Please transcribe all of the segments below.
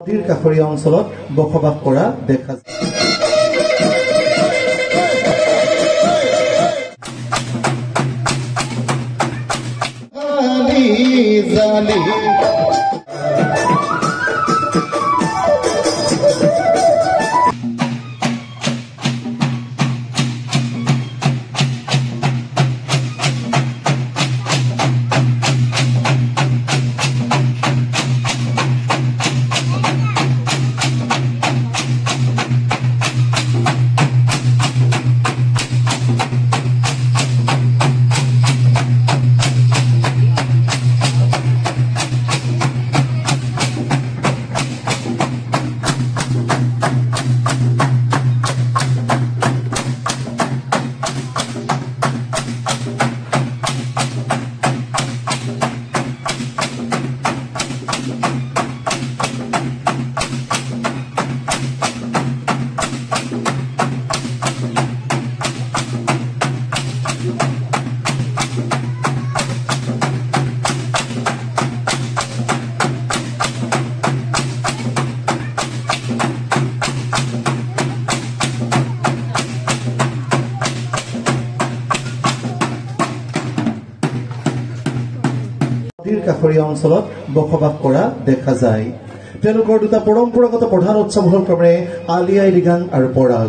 নদীৰ কাষৰীয়া অঞ্চলত বসবাস কৰা দেখা যায়। নদীৰ কাষৰীয়া অঞ্চলত বসবাস কৰা দেখা যায়। তেওঁলোকৰ দুটা পৰম্পৰাগত প্ৰধান উৎসৱ হ'ল ক্ৰমে আলি আই লৃগাং আৰু পৰাগ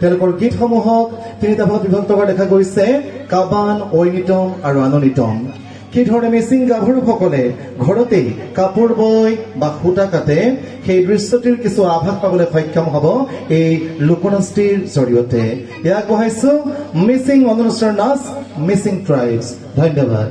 তেওঁলোকৰ গীতসমূহক তিনিটা ভাগত বিভক্ত কৰা দেখা গৈছে কাবান ঐনিতম আৰু আননিতম। সেইধৰণে মিচিং গাভৰুসকলে ঘৰতেই কাপোৰ বৈ বা সূতা কাটে সেই দৃশ্যটিৰ কিছু আভাস পাবলৈ সক্ষম হ'ব এই লোকনাষ্টিৰ জৰিয়তে। ইয়াক আগবঢ়াইছো মিচিং অনুষ্ঠান নাচ মিচিং ট্ৰাইবছ। ধন্যবাদ।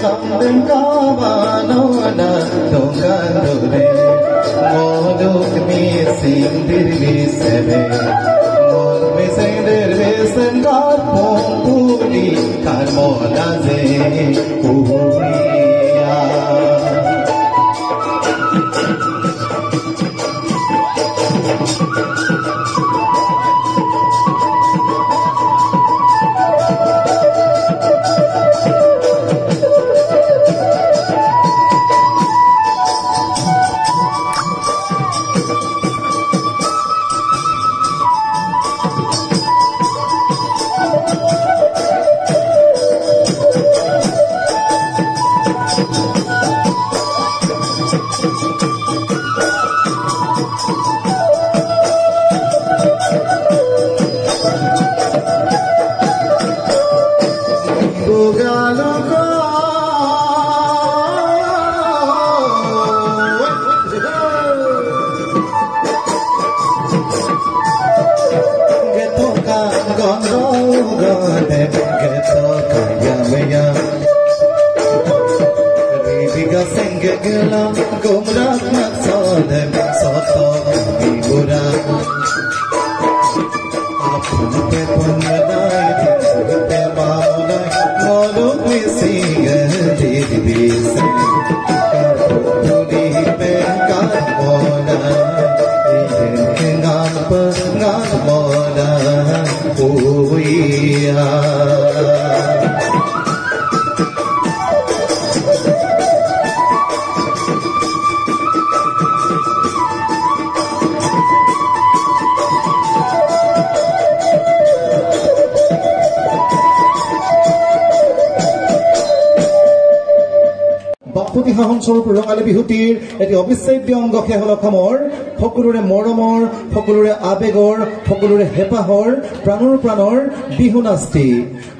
Something come on a tokandure Moduk mi sindir mi sebe Mod mi sindir mi singar po ela gomra sa de sa sa gora apun pe pun dai sun pe mauna molo me singa de de sa tuni pe ka mona ngam pa ngam mona oiya স্বৰূপ ৰঙালী বিহুটিৰ এটি অবিচ্ছেদ্য অংগ সেয়া হ'ল অসমৰ সকলোৰে মৰমৰ সকলোৰে আবেগৰ সকলোৰে হেঁপাহৰ প্ৰাণৰ প্ৰাণৰ বিহু নাস্তি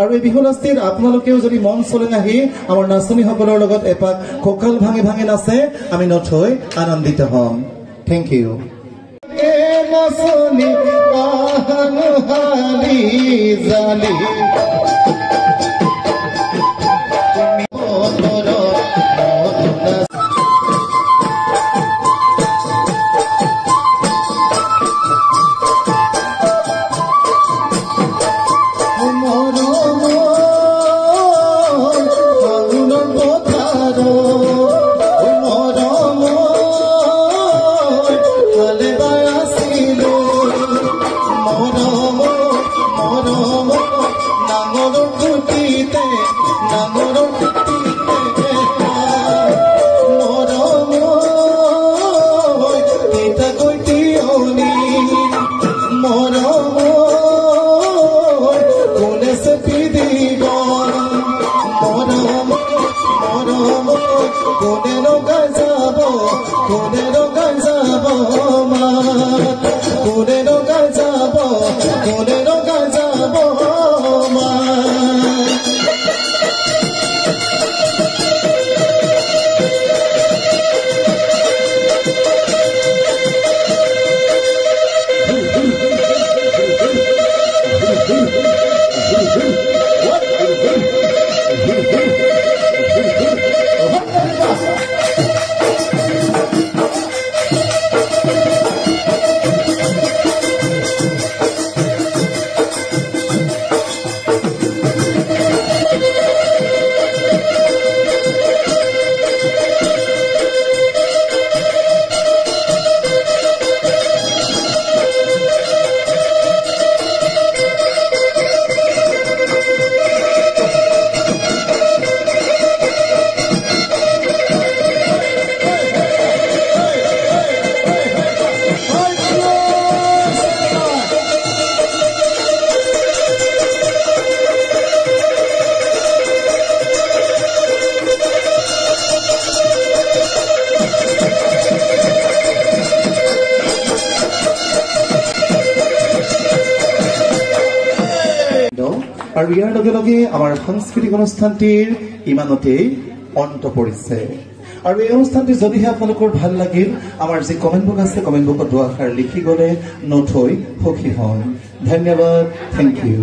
আৰু এই বিহু নাস্তিত আপোনালোকেও যদি মন চলে আহি আমাৰ নাচনীসকলৰ লগত এপাক কঁকাল ভাঙি ভাঙি নাচে আমি নথৈ আনন্দিত হ'ম। থেংক ইউ নাচনি ইয়াৰ লগে লগে আমাৰ সাংস্কৃতিক অনুষ্ঠানটিৰ ইমানতেই অন্ত পৰিছে। আৰু এই অনুষ্ঠানটি যদিহে আপোনালোকৰ ভাল লাগিল আমাৰ যি কমেণ্ট বুক আছে কমেণ্ট বুকত দুআষাৰ লিখি গ'লে নথৈ সুখী হওঁ ধন্যবাদ থেংক ইউ